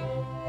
Bye.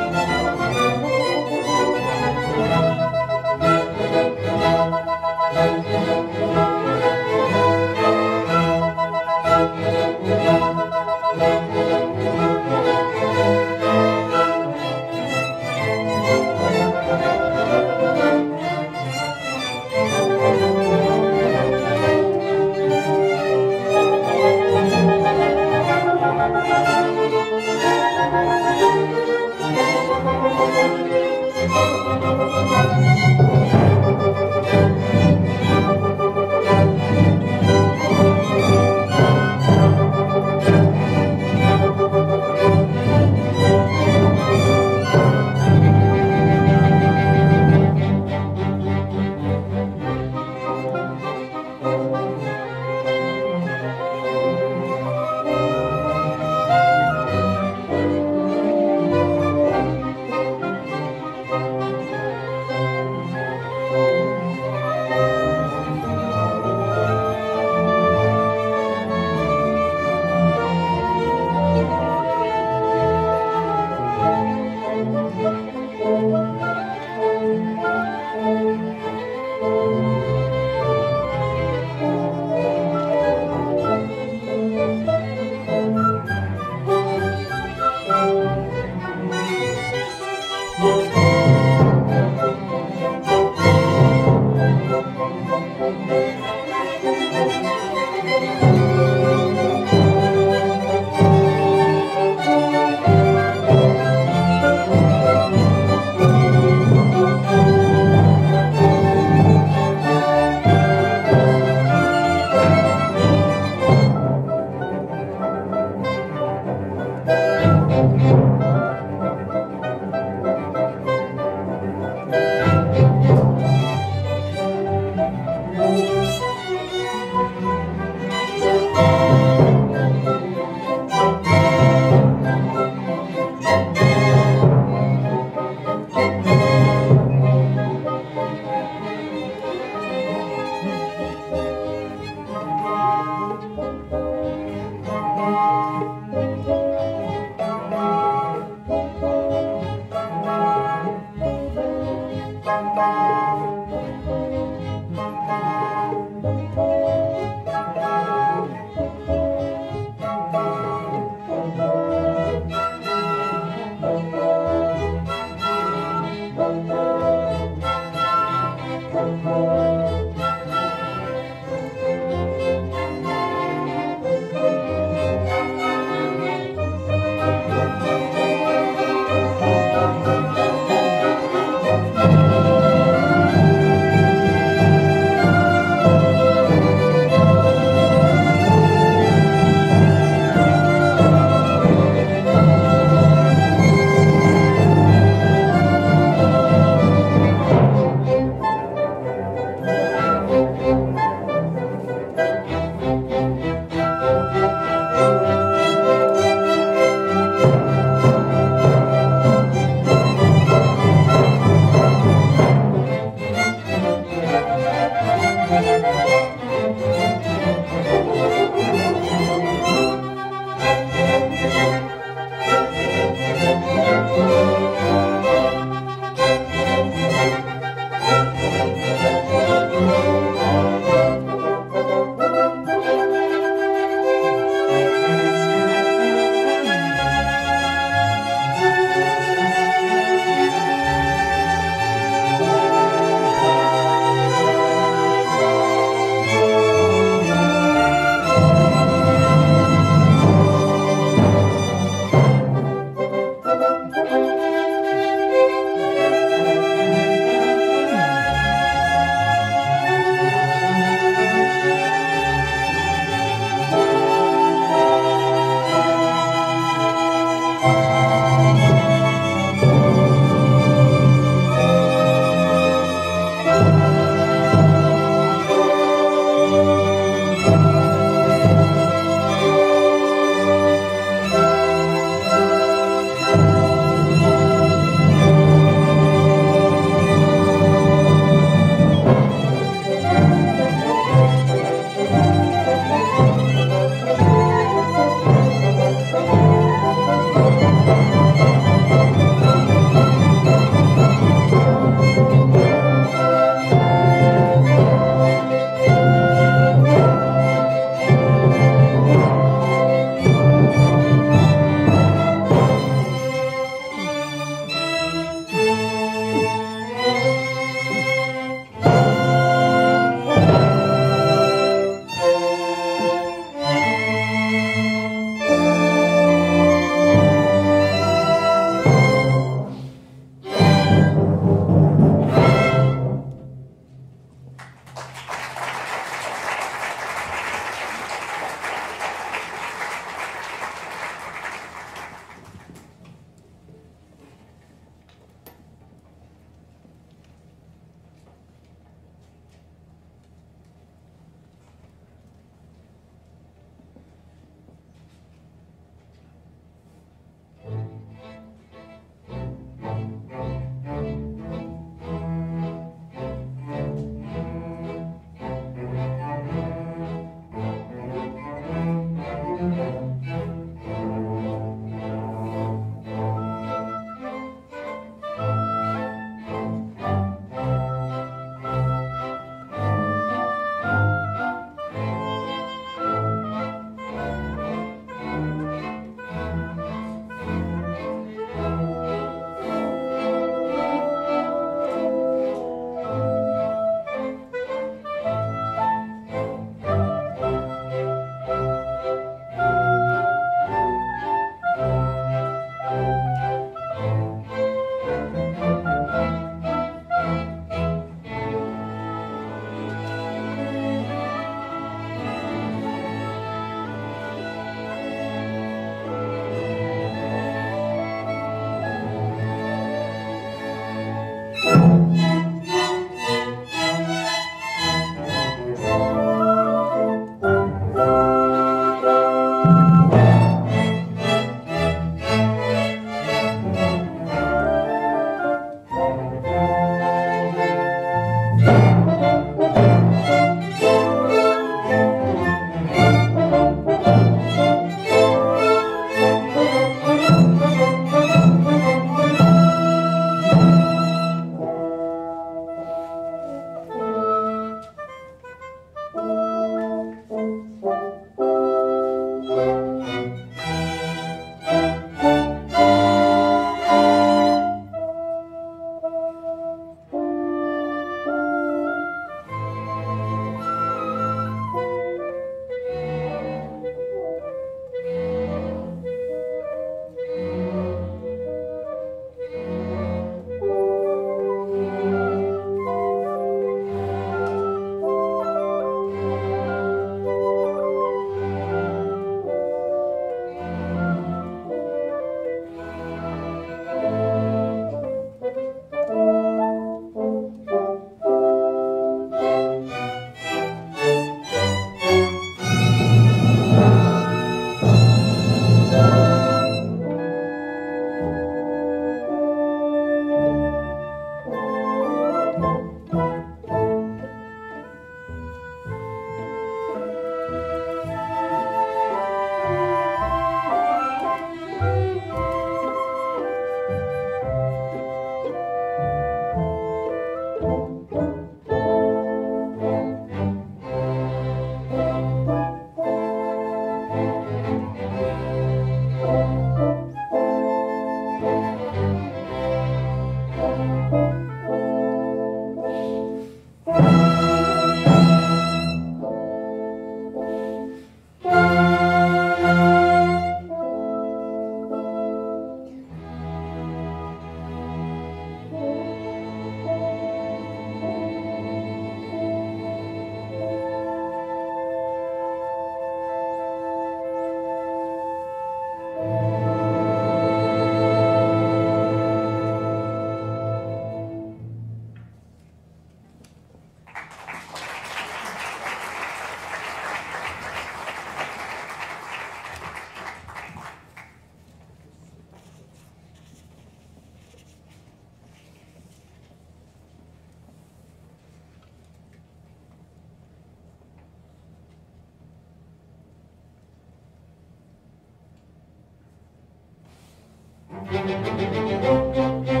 Thank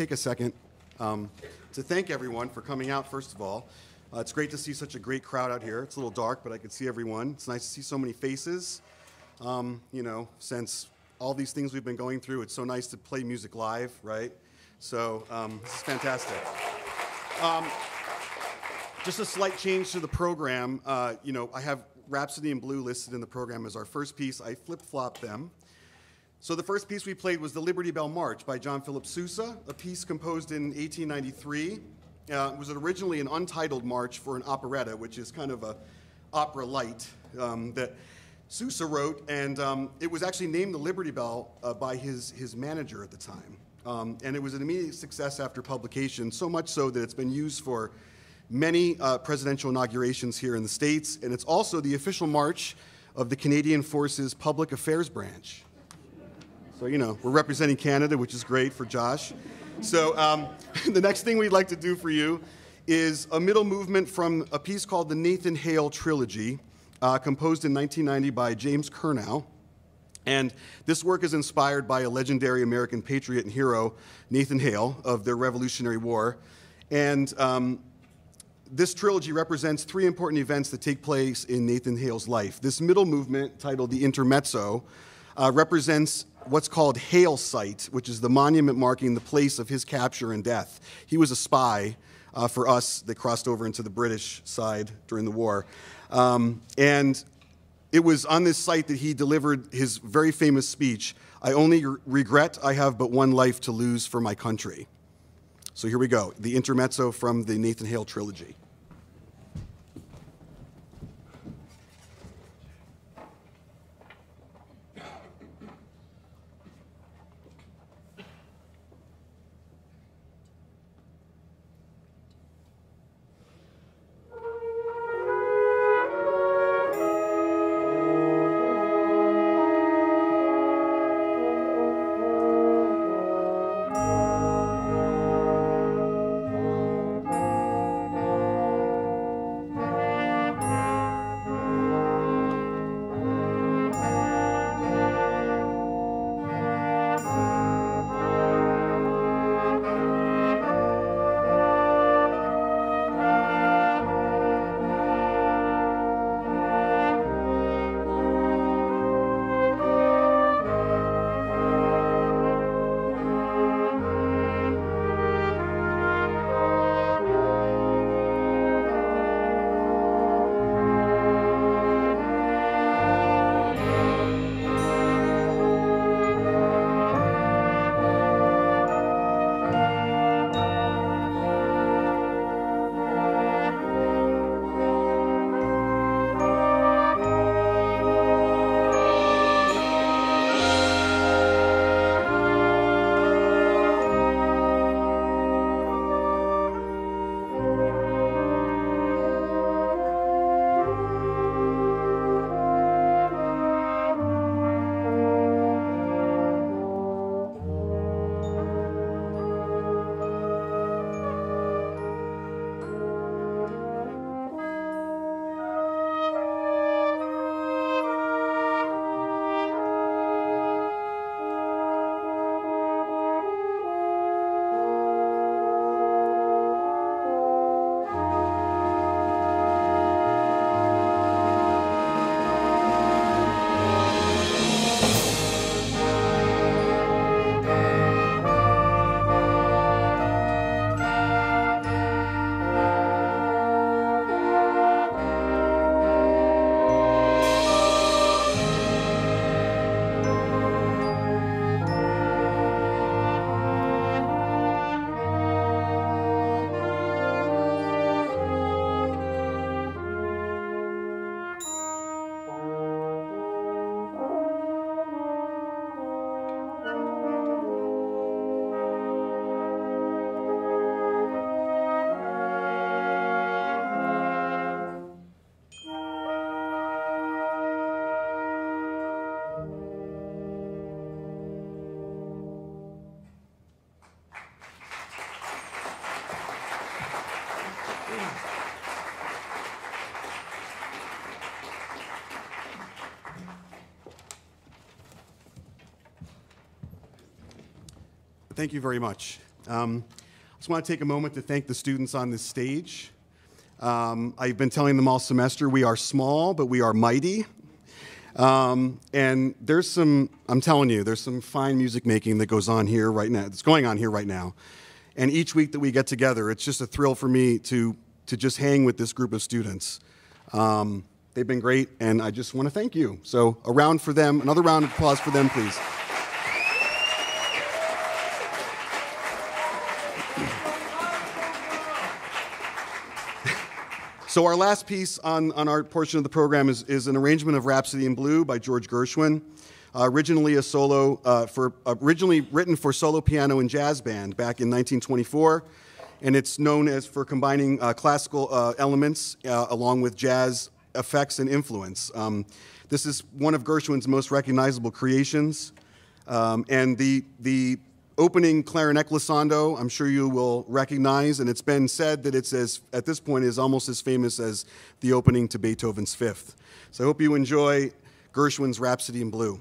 take a second um, to thank everyone for coming out, first of all. Uh, it's great to see such a great crowd out here. It's a little dark, but I can see everyone. It's nice to see so many faces. Um, you know, since all these things we've been going through, it's so nice to play music live, right? So um, this is fantastic. Um, just a slight change to the program. Uh, you know, I have Rhapsody in Blue listed in the program as our first piece. I flip-flopped them. So the first piece we played was the Liberty Bell March by John Philip Sousa, a piece composed in 1893 uh, was originally an untitled march for an operetta, which is kind of a opera light um, that Sousa wrote, and um, it was actually named the Liberty Bell uh, by his, his manager at the time. Um, and it was an immediate success after publication, so much so that it's been used for many uh, presidential inaugurations here in the States, and it's also the official march of the Canadian Forces Public Affairs Branch. So, you know, we're representing Canada, which is great for Josh. So um, the next thing we'd like to do for you is a middle movement from a piece called the Nathan Hale Trilogy, uh, composed in 1990 by James Curnow. And this work is inspired by a legendary American patriot and hero, Nathan Hale, of the Revolutionary War. And um, this trilogy represents three important events that take place in Nathan Hale's life. This middle movement, titled the Intermezzo, uh, represents what's called Hale Site, which is the monument marking the place of his capture and death. He was a spy uh, for us that crossed over into the British side during the war. Um, and it was on this site that he delivered his very famous speech I only regret I have but one life to lose for my country. So here we go the intermezzo from the Nathan Hale trilogy. Thank you very much. Um, I just want to take a moment to thank the students on this stage. Um, I've been telling them all semester we are small, but we are mighty. Um, and there's some, I'm telling you, there's some fine music making that goes on here right now, that's going on here right now. And each week that we get together, it's just a thrill for me to, to just hang with this group of students. Um, they've been great, and I just want to thank you. So, a round for them, another round of applause for them, please. So our last piece on, on our portion of the program is, is an arrangement of Rhapsody in Blue by George Gershwin, uh, originally a solo uh, for originally written for solo piano and jazz band back in 1924, and it's known as for combining uh, classical uh, elements uh, along with jazz effects and influence. Um, this is one of Gershwin's most recognizable creations, um, and the the opening clarinet glissando, I'm sure you will recognize, and it's been said that it's as, at this point, is almost as famous as the opening to Beethoven's Fifth. So I hope you enjoy Gershwin's Rhapsody in Blue.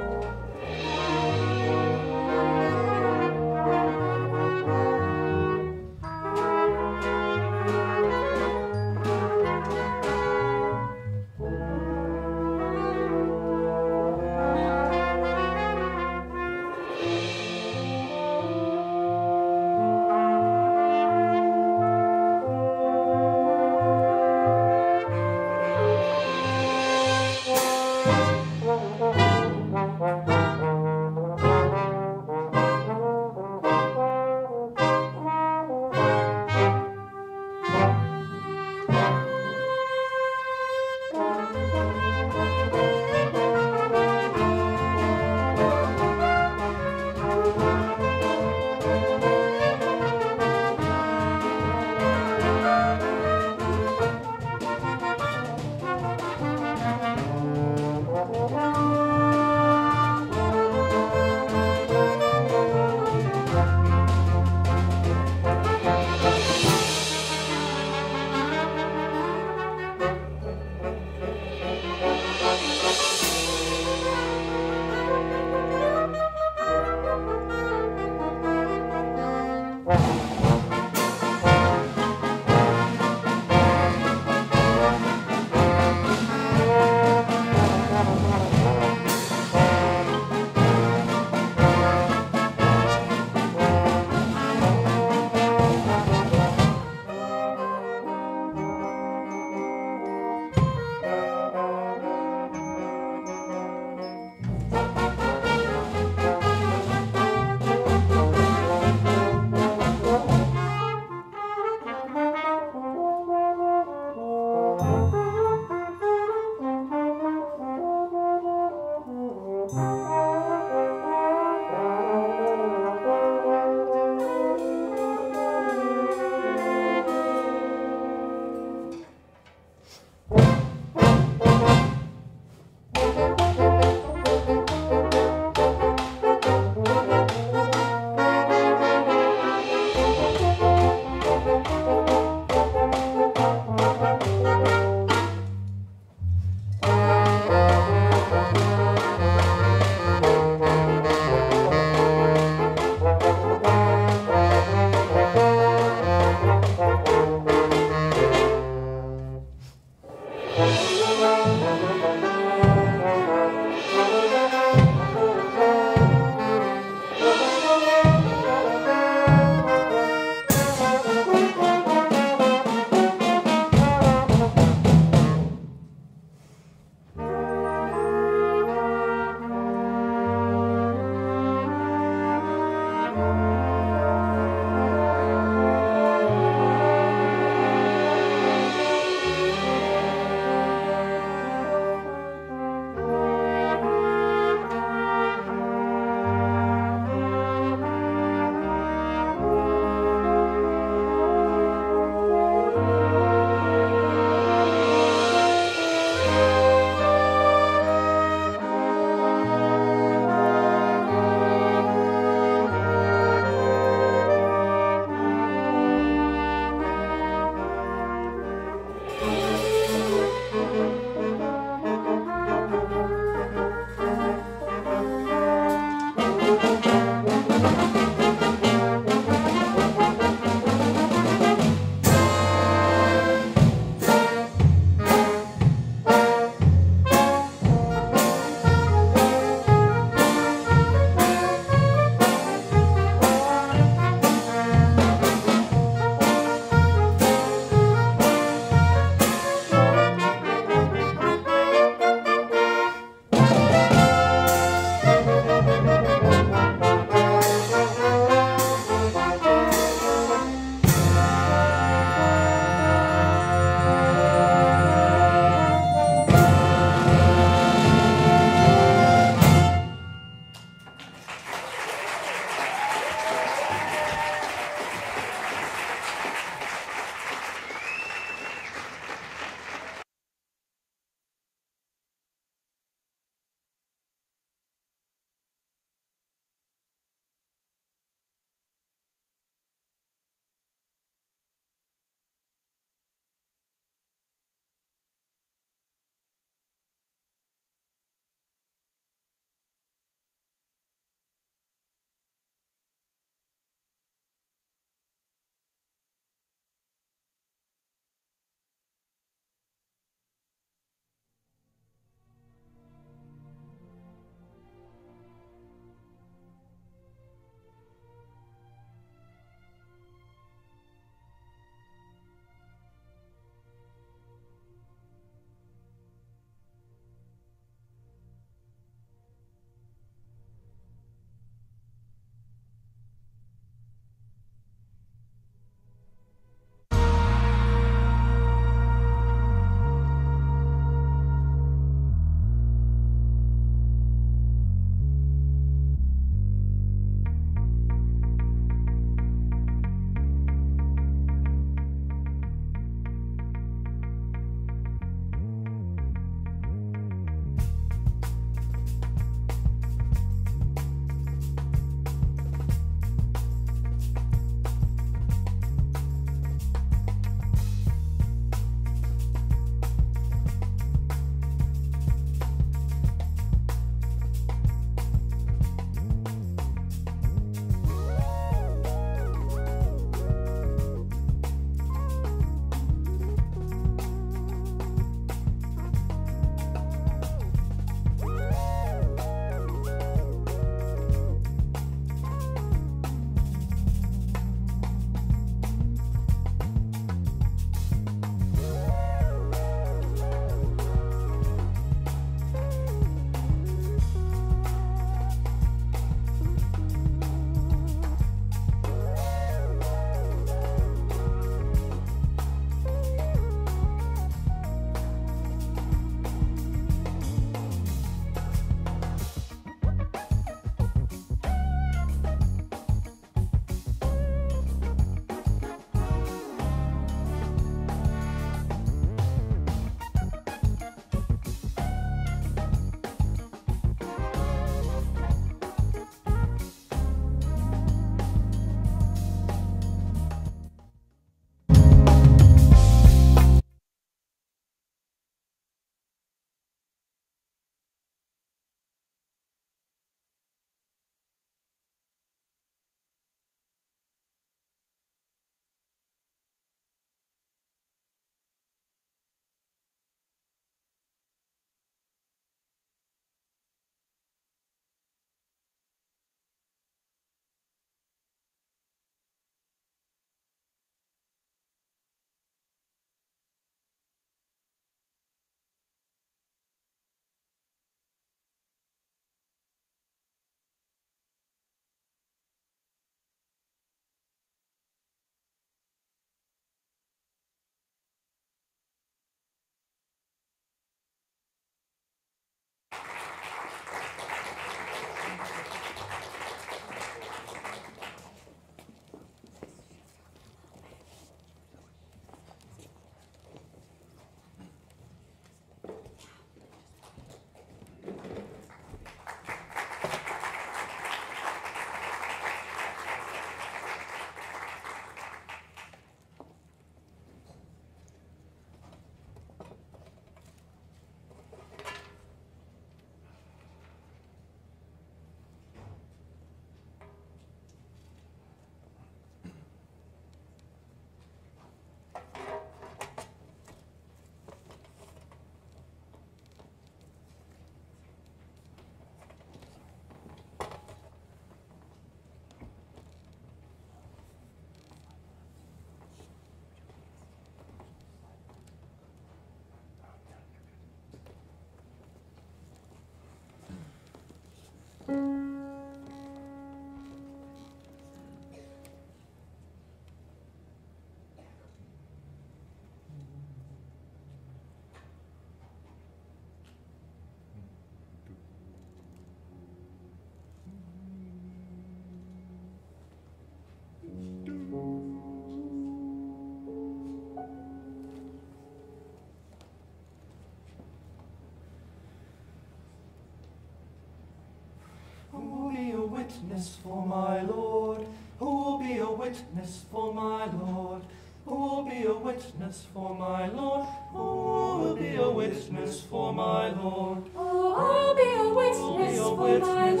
Witness for my Lord? Who will be a witness for my Lord? Who will be a witness for my Lord? Who will be a witness for my Lord? Oh, I'll be a witness for my Lord.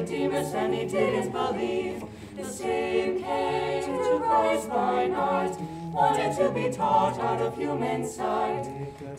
Nicodemus, and he didn't believe. The same came to Christ by night wanted to be taught out of human sight.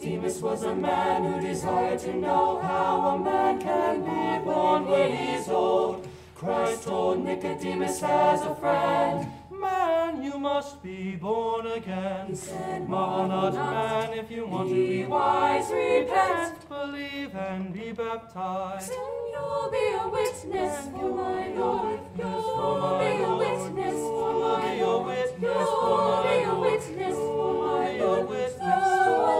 Demas was a man who desired to know how a man can be born when he's old. Christ told Nicodemus as a friend, Man, you must be born again. He said, Marvel not, man, if you want to be be wise, repent. Believe and be baptized. Then you'll be a witness for my Lord. You'll be a witness for my Lord. You'll be a witness for my Lord. You'll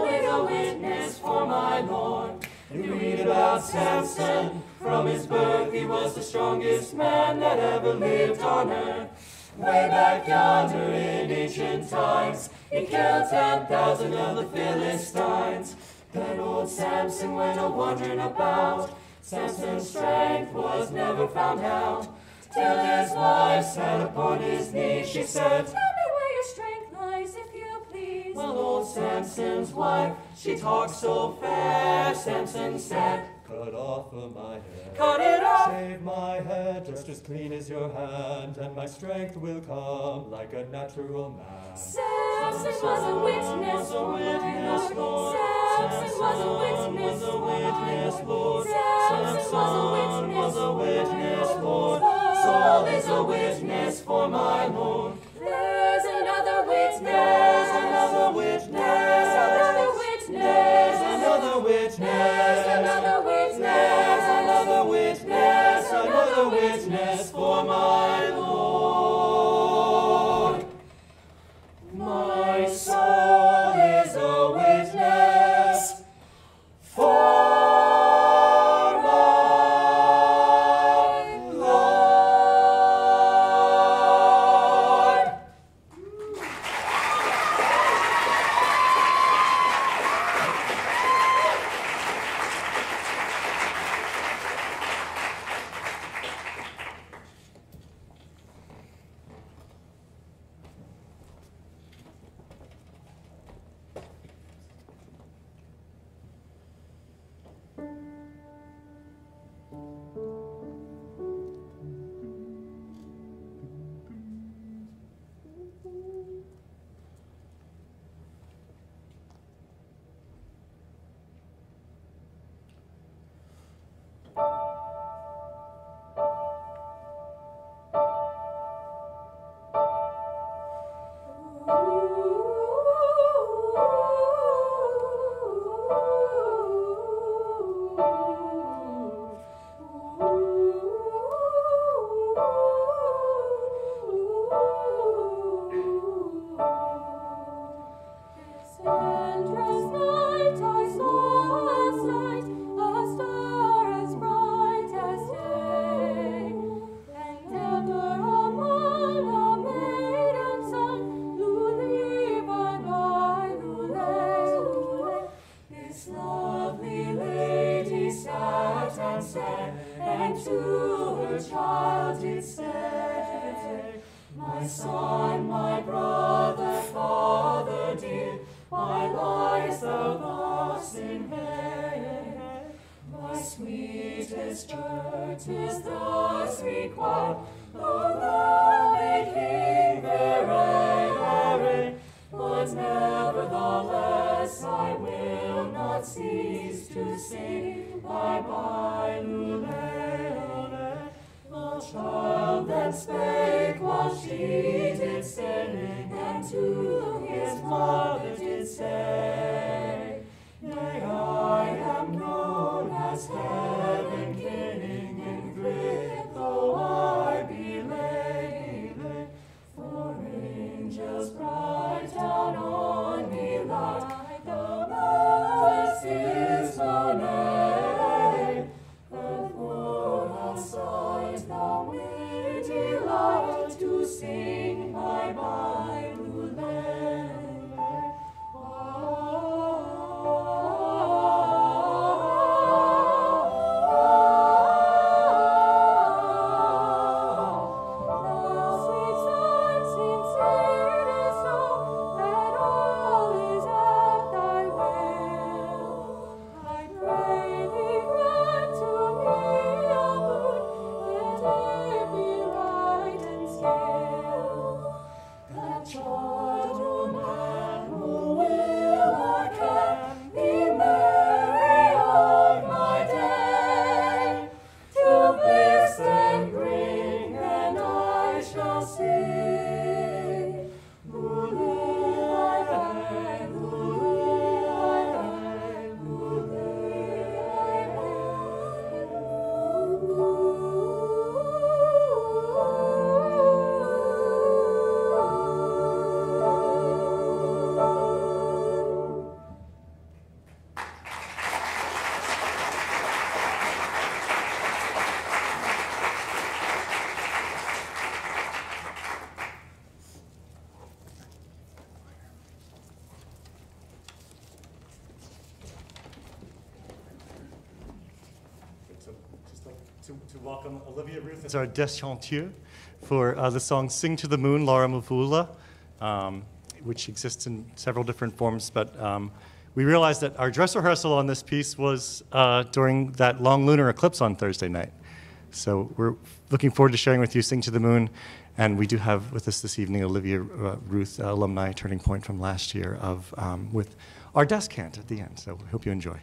be a witness for my Lord. You read about Samson. From his birth, he was the strongest man that ever lived on earth. Way back yonder in ancient times, he killed 10,000 of the Philistines. Then old Samson went a wandering about. Samson's strength was never found out. Till his wife sat upon his knee, she said, Tell me where your strength lies, if you please. Well, old Samson's wife, she talked so fair. Samson said, Cut off of my hair. Cut it off! Shave my head just as clean as your hand, and my strength will come like a natural man. Samson was a witness my Lord. Samson was a witness Lord. Samson was a witness for my Saul is a witness for my Lord. There's another witness. There's another witness. There's another witness. Witness for my Lord. My soul Olivia Ruth is our deschanteuse for uh, the song Sing to the Moon, Laura Mvula, um, which exists in several different forms. But um, we realized that our dress rehearsal on this piece was uh, during that long lunar eclipse on Thursday night. So we're looking forward to sharing with you Sing to the Moon. And we do have with us this evening Olivia uh, Ruth, uh, alumni Turning Point from last year, of, um, with our descant at the end. So we hope you enjoy.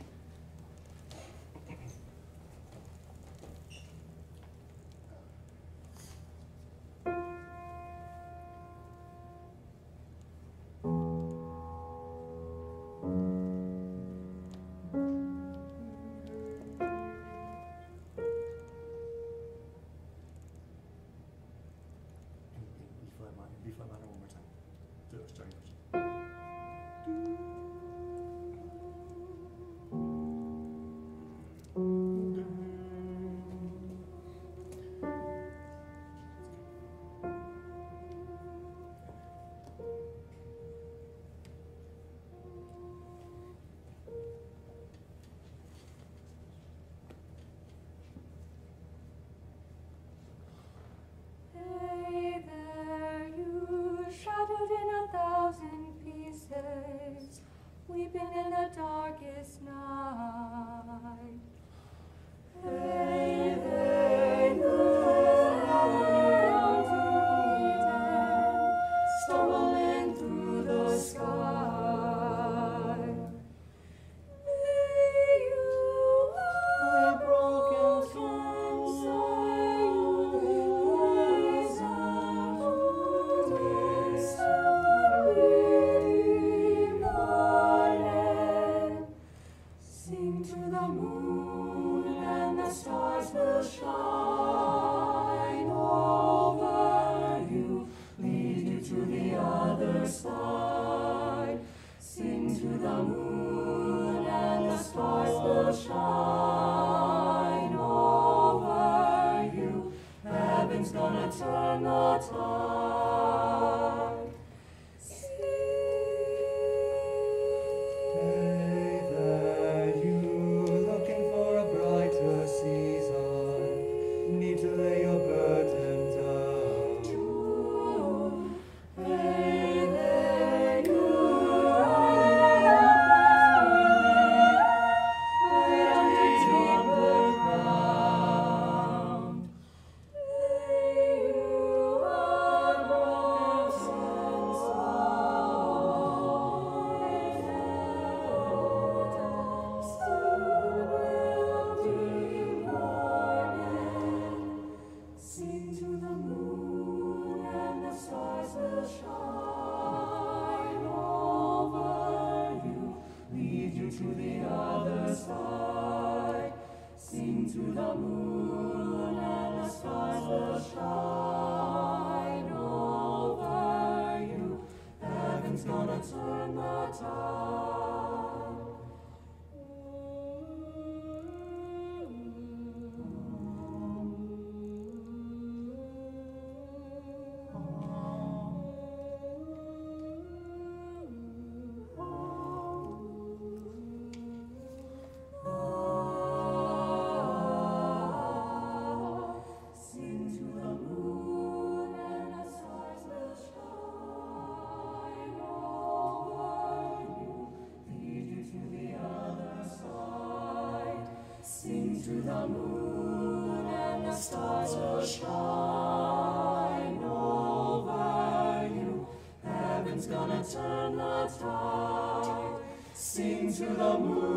to the moon.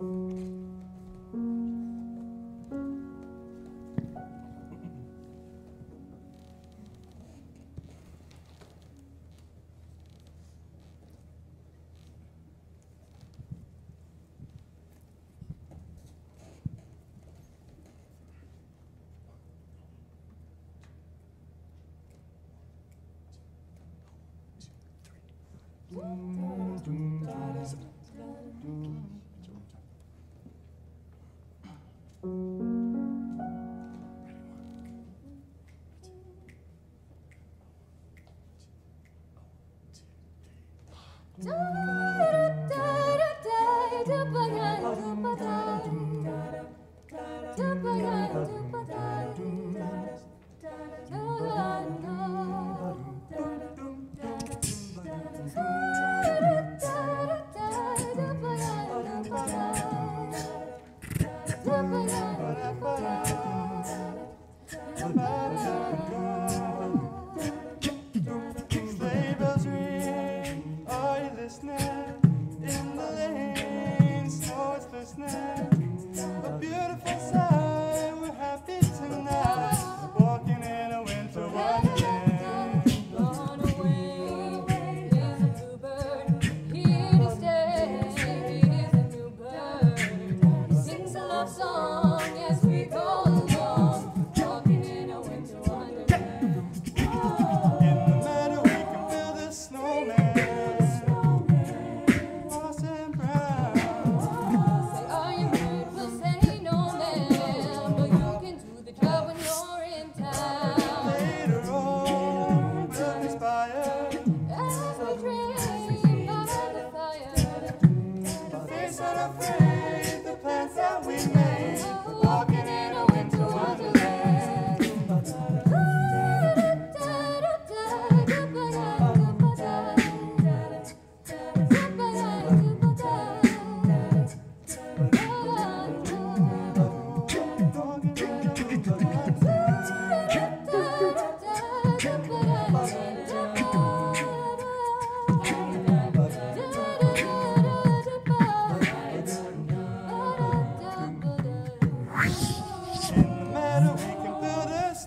Sleigh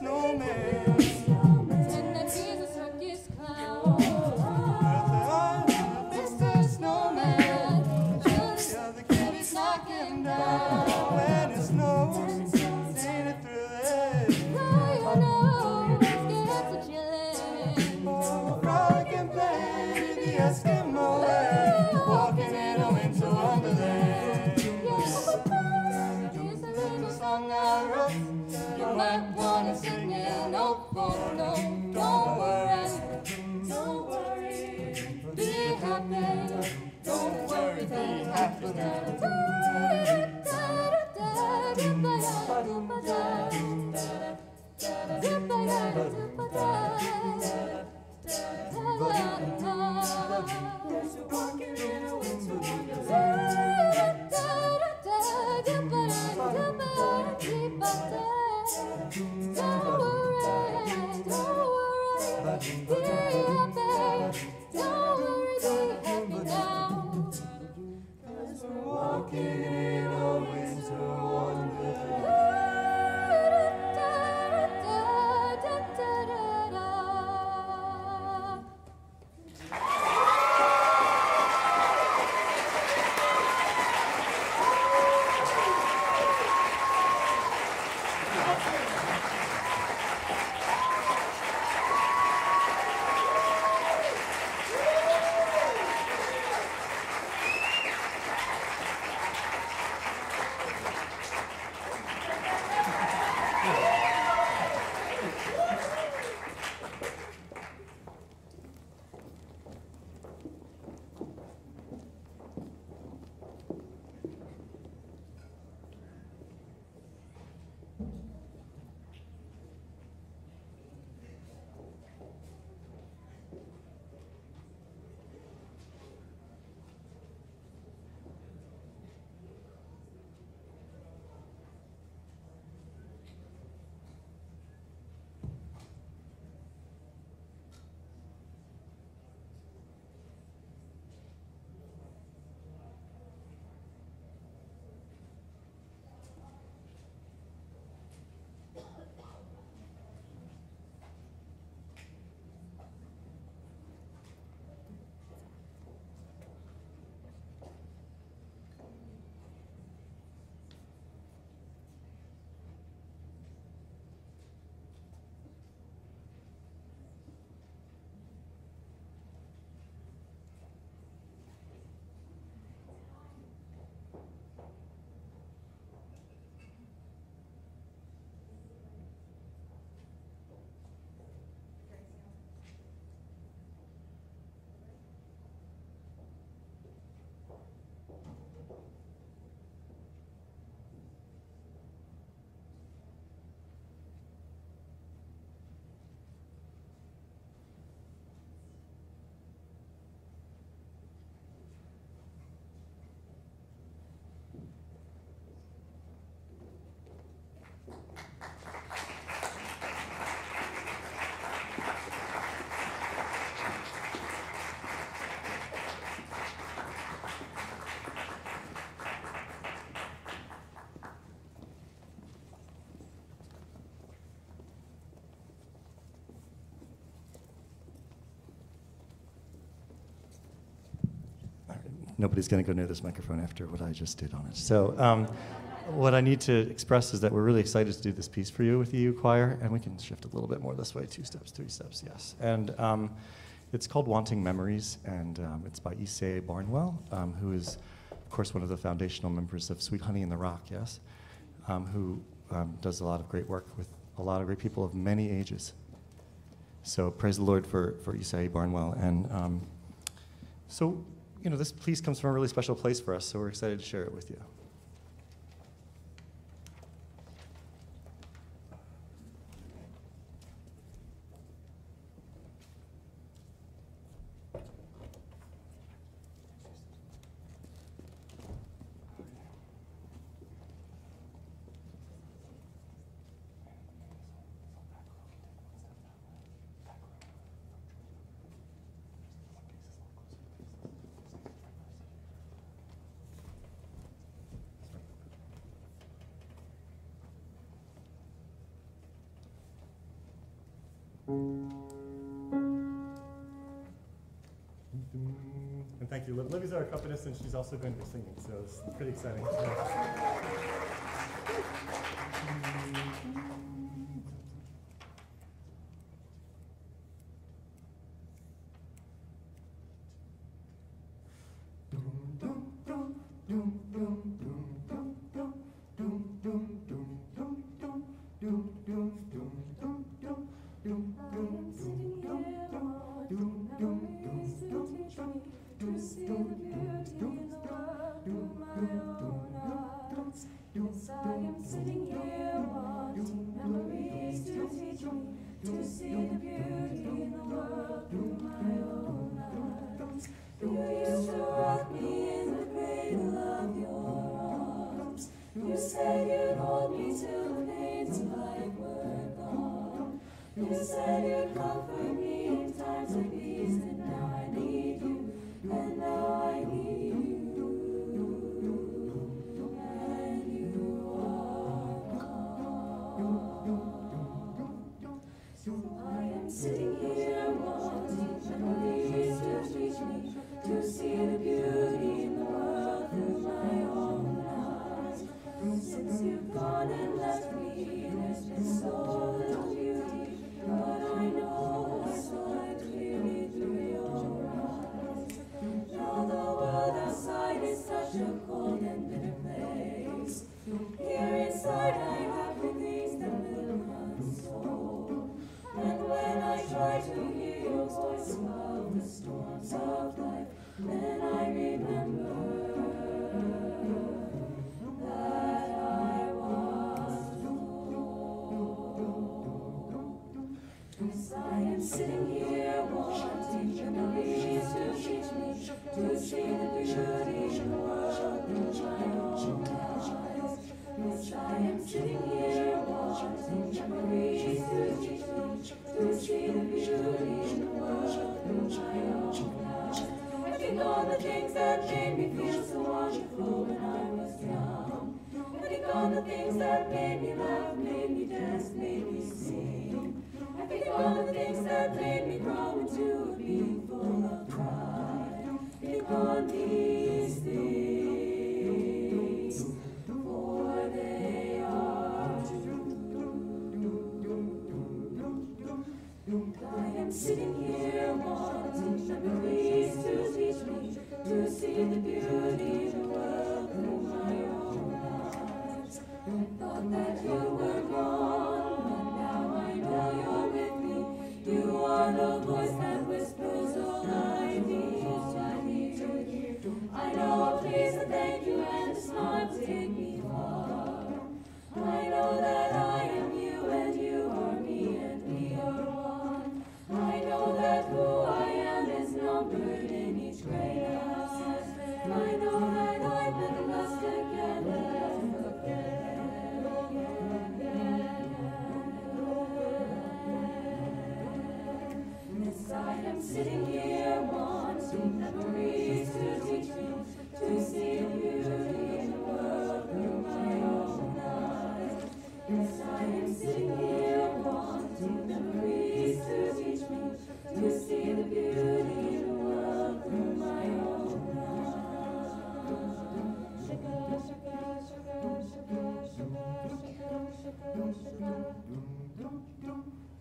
snowman. nobody's going to go near this microphone after what I just did on it. So, um, what I need to express is that we're really excited to do this piece for you with the EU Choir, and we can shift a little bit more this way two steps, three steps, yes. And um, it's called Wanting Memories, and um, it's by Ysaye Barnwell, um, who is, of course, one of the foundational members of Sweet Honey in the Rock, yes, um, who um, does a lot of great work with a lot of great people of many ages. So, praise the Lord for, for Ysaye Barnwell. And so, you know, this piece comes from a really special place for us, so we're excited to share it with you. And thank you. Libby's our accompanist, and she's also going to be singing, so it's pretty exciting. sitting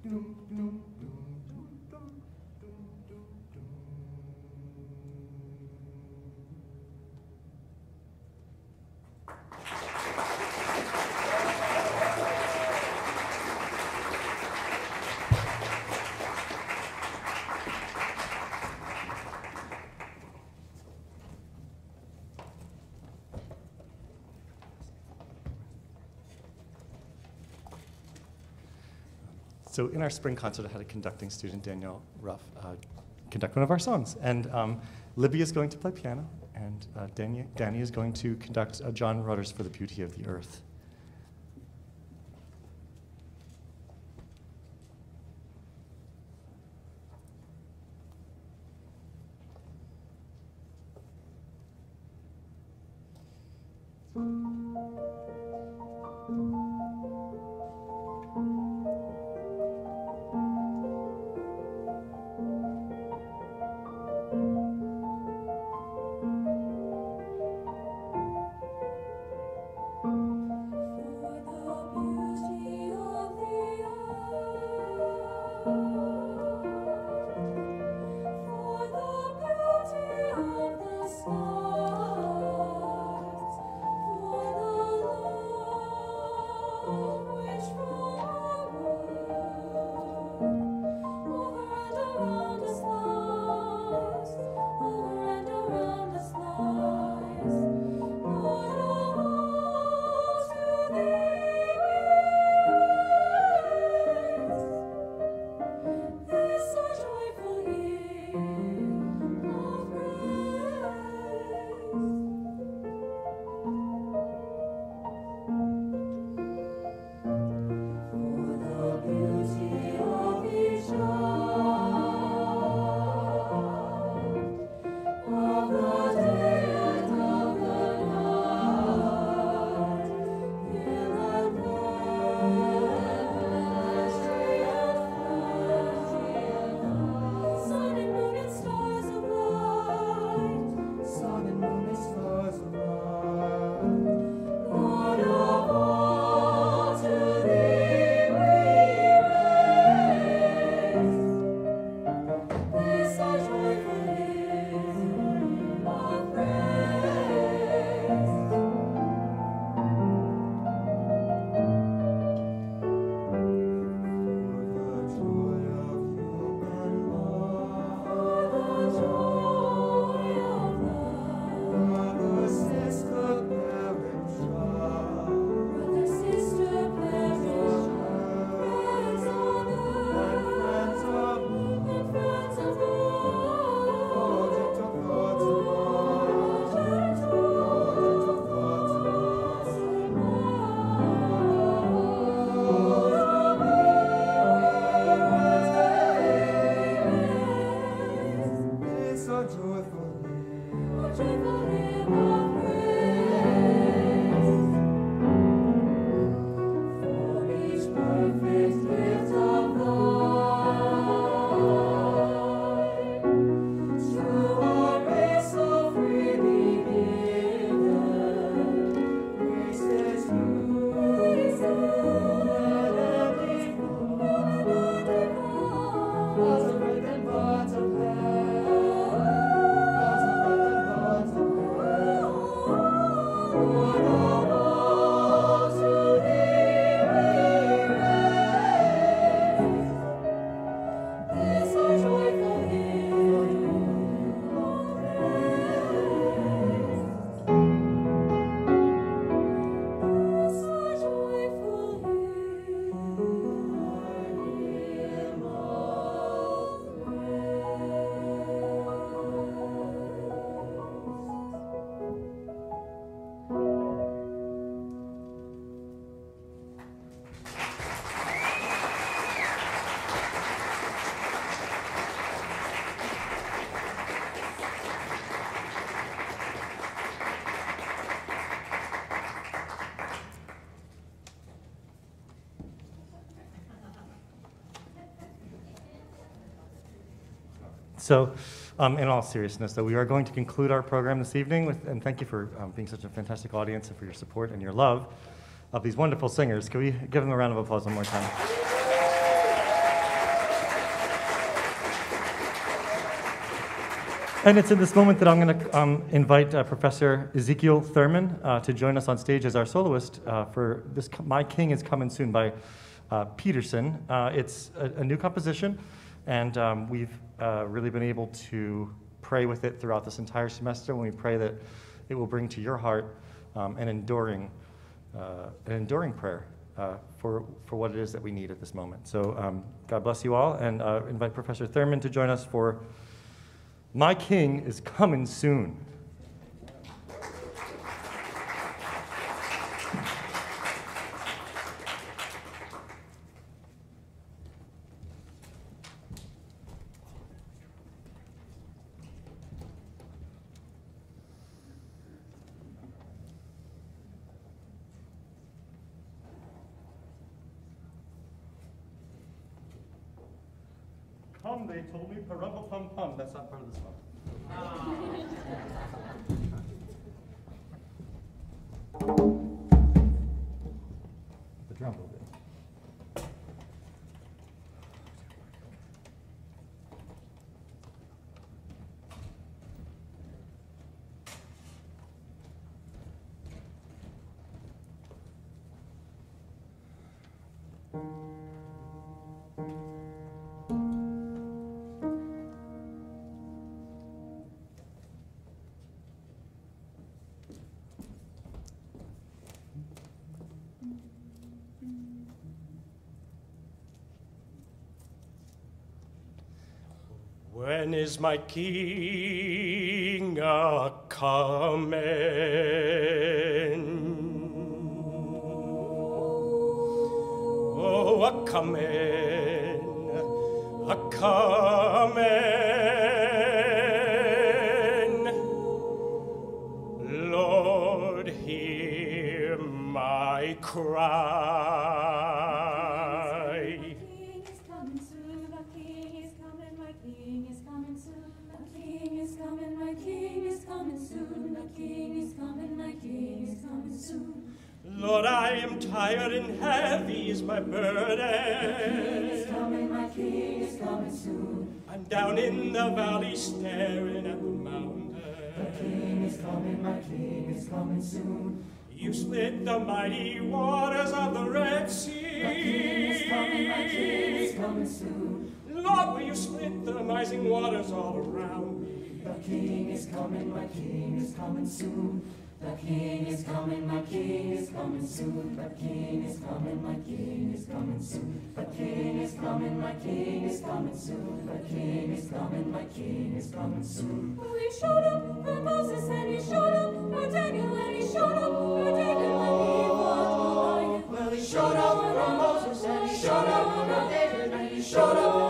doom, So in our spring concert, I had a conducting student, Danielle Ruff, uh, conduct one of our songs. And um, Libby is going to play piano, and uh, Danny, Danny is going to conduct uh, John Rutter's For the Beauty of the Earth. So, um, in all seriousness, though, we are going to conclude our program this evening with, and thank you for um, being such a fantastic audience and for your support and your love of these wonderful singers. Can we give them a round of applause one more time? And it's in this moment that I'm going to um, invite uh, Professor Ezekiel Thurman uh, to join us on stage as our soloist uh, for this My King is Coming Soon by uh, Peterson. Uh, it's a, a new composition, and um, we've uh, really been able to pray with it throughout this entire semester, and we pray that it will bring to your heart um, an enduring, an enduring prayer uh, for, for what it is that we need at this moment. So um, God bless you all, and uh, invite Professor Thurman to join us for My King is Coming Soon. Is my king a coming? Oh, a coming, a coming. Lord, hear my cry. Tired and heavy is my burden. My king is Coming, my king is coming soon. I'm down in the valley staring at the mountain. The king is coming, my king is coming soon. You split the mighty waters of the Red Sea. The king is coming, my King is coming soon. Lord, will you split the rising waters all around me? The king is coming, my king is coming soon. The king is coming, my king is coming soon. The king is coming, my king is coming soon. The king is coming, my king is coming soon. The king is coming, my king is coming soon. Well, he showed up for Moses and he showed up for Daniel and he showed up for David when he fought Goliath. Well, he showed up for Moses and he showed up for David and he showed up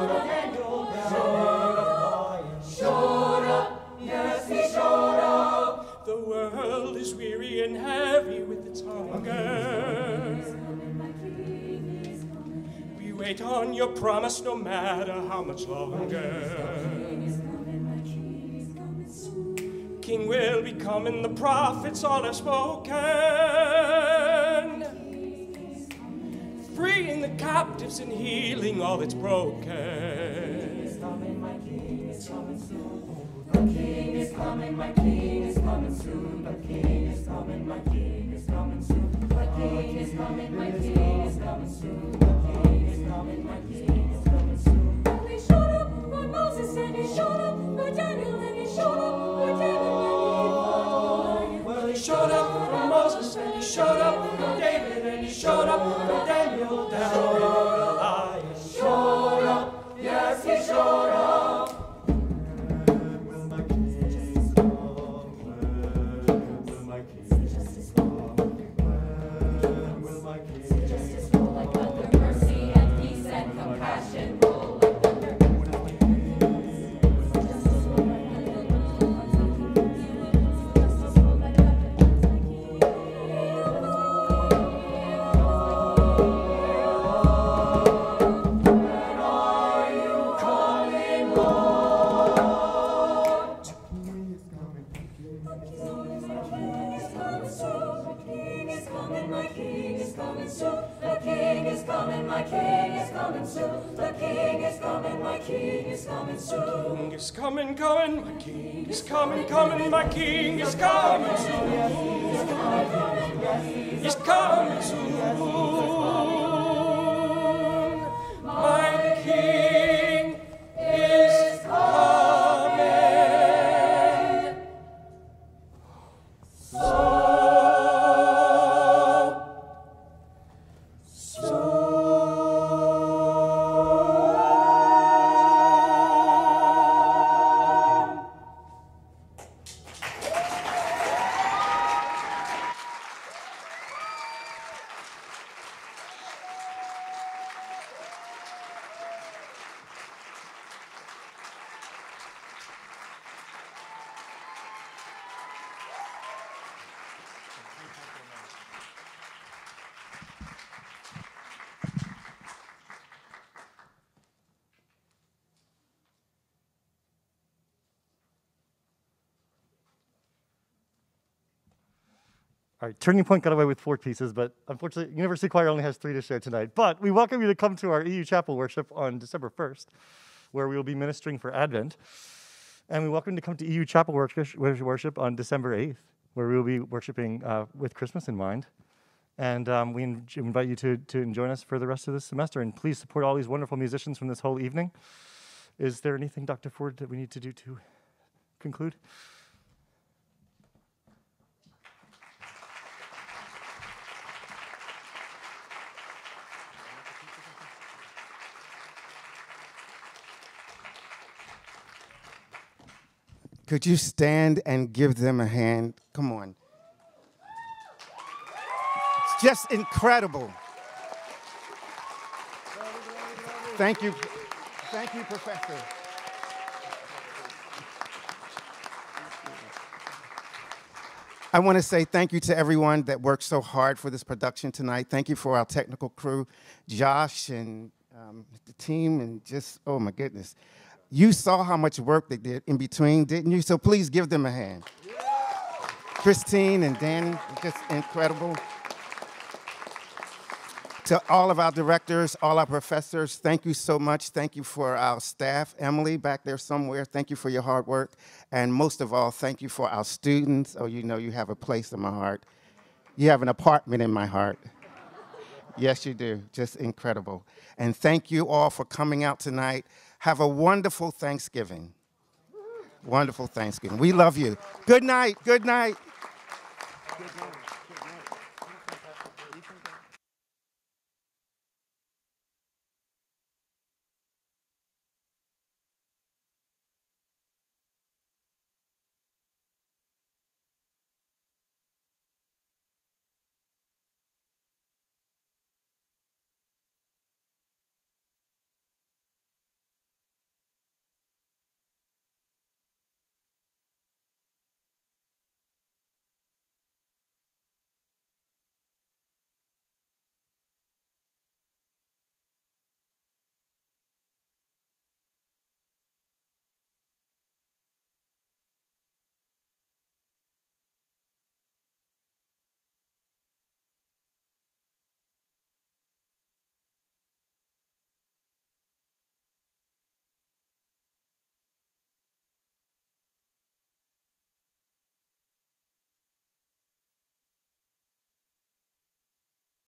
wait on your promise no matter how much longer. King will be coming, the prophets all have spoken. Freeing the captives and healing all that's broken. The king is coming, my king is coming soon. The king is coming, my king is coming soon. The king is coming, my king is coming soon. Daniel down in Goliath. Showed up, yes, he showed up. Coming, coming, my king is coming soon. All right, Turning Point got away with four pieces, but unfortunately, University Choir only has three to share tonight. But we welcome you to come to our EU Chapel worship on December 1st, where we will be ministering for Advent. And we welcome you to come to EU Chapel worship on December 8th, where we will be worshiping uh, with Christmas in mind. And um, we invite you to, to join us for the rest of this semester. And please support all these wonderful musicians from this whole evening. Is there anything, Dr. Ford, that we need to do to conclude? Could you stand and give them a hand? Come on. It's just incredible. Thank you. Thank you, Professor. I want to say thank you to everyone that worked so hard for this production tonight. Thank you for our technical crew, Josh and um, the team, and just, oh my goodness. You saw how much work they did in between, didn't you? So please give them a hand. Christine and Danny, just incredible. To all of our directors, all our professors, thank you so much. Thank you for our staff, Emily back there somewhere. Thank you for your hard work. And most of all, thank you for our students. Oh, you know you have a place in my heart. You have an apartment in my heart. Yes, you do. Just incredible. And thank you all for coming out tonight. Have a wonderful Thanksgiving. Wonderful Thanksgiving. We love you. Good night. Good night. Good night.